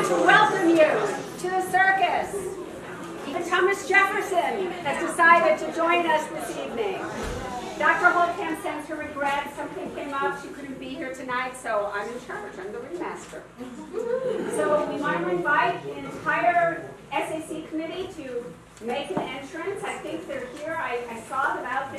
want to welcome you to the circus. Even Thomas Jefferson has decided to join us this evening. Dr. Holtkamp sends her regrets. Something came up. She couldn't be here tonight, so I'm in charge. I'm the ringmaster. So we want to invite the entire SAC committee to make an entrance. I think they're here. I, I saw them out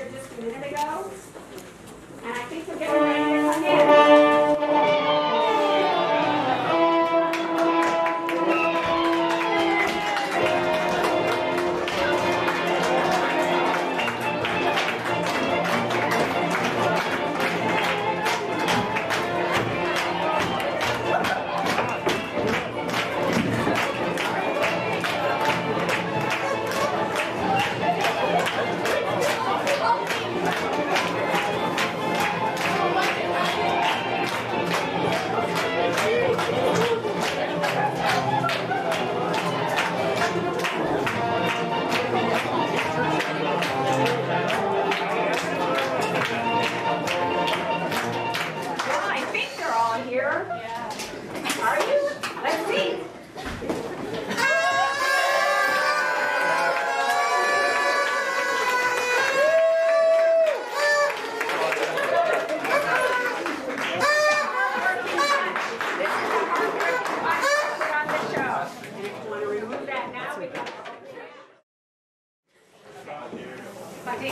Sì,